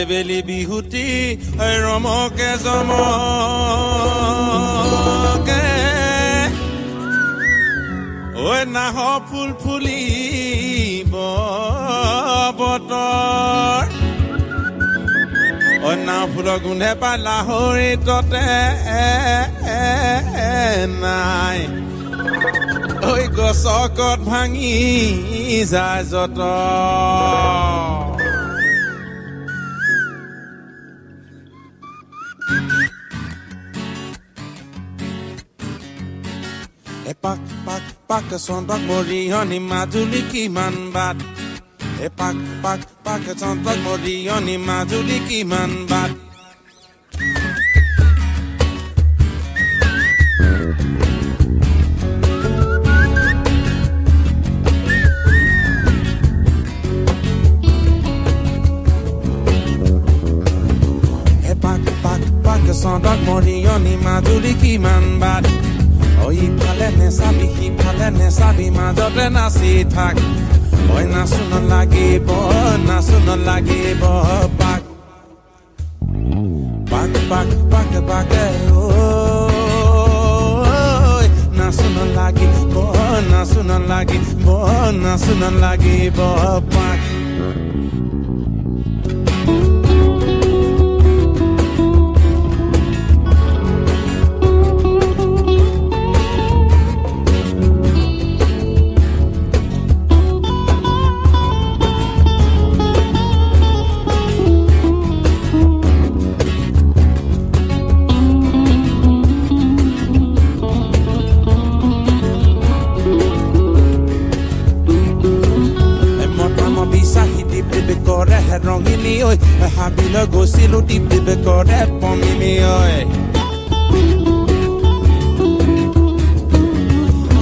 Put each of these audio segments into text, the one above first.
এবেলি বিহুতি ৰমকে জমকে। ঐ নাহ ফুল ফুলিব বতৰ। অন্যা ফুলৰ গোন্ধে পাই লাহৰি ততে নাই। ঐ গছকত ভাঙি যায় যত। E pak, pak, pak, sondag morgen i madulik iman bat. E a pak, pak, sondag morgen i madulik iman bat. E pak, pak, pak, sondag morgen i madulik iman bat. Oy pale ne sabi hi pale ne sabi madore nasi thak Oy nasuno lagibo nasuno lagibo pak Pak pak pak pak oy nasuno lagibo nasuno lagibo nasuno lagibo pak oi A happy no go see lo deep deep a call that for me me oi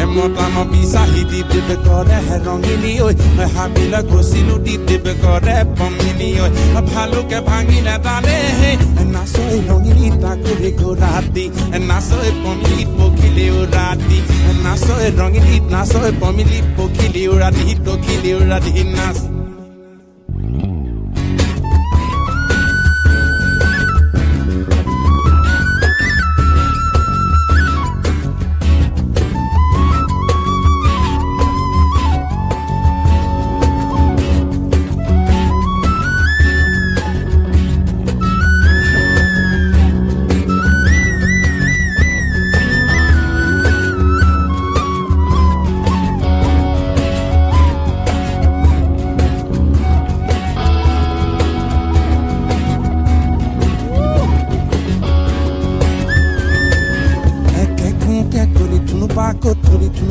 Emot la no pisa hi deep deep a call that head on me me oi A happy no go see lo deep deep a call that for me me oi A bhalo ke bhangi na ta le he A na so e rongi ni ta ko he ko rati A na so e pomi hi po ki le o rati A na so e rongi ni ta so e pomi hi po ki le o rati Hi po ki le o rati hi na so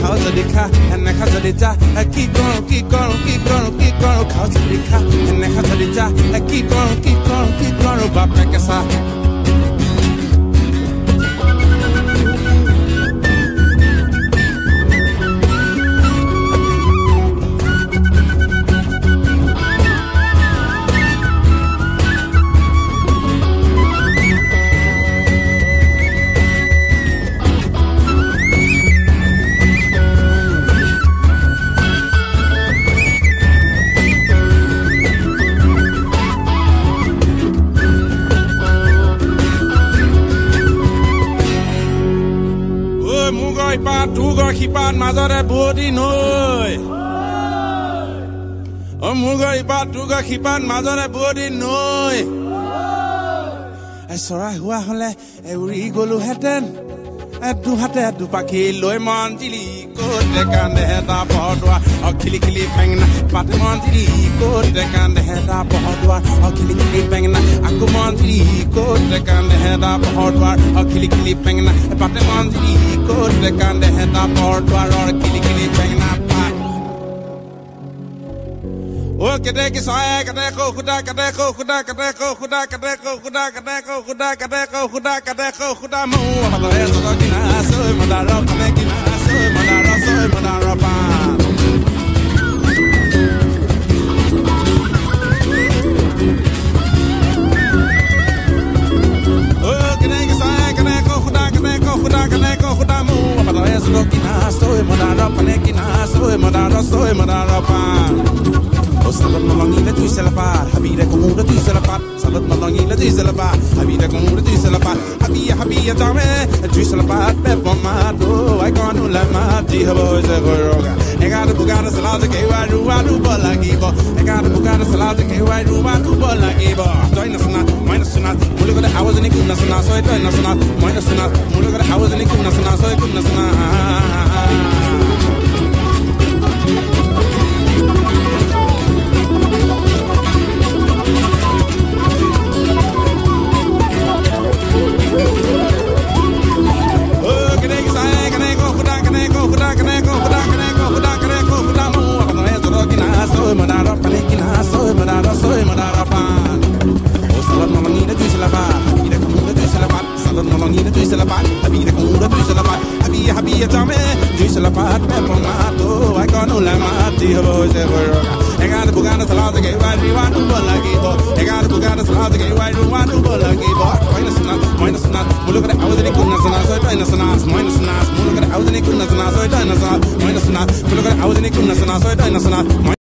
খাও যদি খা নেখা যদি যা কি কৰোঁ কি কৰোঁ কি কৰোঁ কি কৰোঁ খাও যদি খা নেখা যদি যা কি কৰোঁ কি কৰোঁ কি কৰোঁ বাপেকে চা ঐ মুগৰ ইপাত তোগৰ সিপাত মাজতে বুৱতী নৈ অ মুগৰ ইপাত তোগৰ সিপাত মাজতে বুৱতী নৈ এ চৰাই হোৱা হলে এ উৰি গলোহেঁতেন এ দুহাতে দুপাখি লৈ মঞ্জিলি ক'তে কান্দে এটা পহদোৱা অ খিলি খিলি বেঙেনা পাতে মঞ্জিলি ক'তে কান্দে এটা পহদোৱা অ খিলি খিলি বেঙেনা আকৌ মঞ্জিলি ক'তে কান্দে এটা পহদোৱাৰ অ খিলি খিলি বেঙেনা পাতে মঞ্জিলি ক'তে কান্দে এটা পহদোৱাৰৰ খিলি খিলি বেঙেনা পাত O kadeki soe kadeko khuda kadeko khuda kadeko khuda kadeko khuda kadeko khuda kadeko khuda kadeko khuda mo abado eso do kina so madaro kadeki na so se la par Salut malongi le tu se la par Habida como le tu se la par Habia habia dame Tu se la par Pe bon ma do la ma Di habo se goroga E gata bugata salata Ke wa ru wa ru bo la ki bo E gata bugata salata Ke wa ru wa ru bo la ki bo Doi na sana Mai na sana Mulu gada hours ni kun na sana So doi na sana Mai na ho se voroga e gana bugana salat ke wa ri wa nu bola ke bo e gana bugana salat ke wa ri wa nu bola ke bo minus na minus na mulu kada awde ni kunna sana so ta na sana minus na mulu kada awde ni kunna sana so ta na sana minus na mulu kada awde ni kunna sana so ta na sana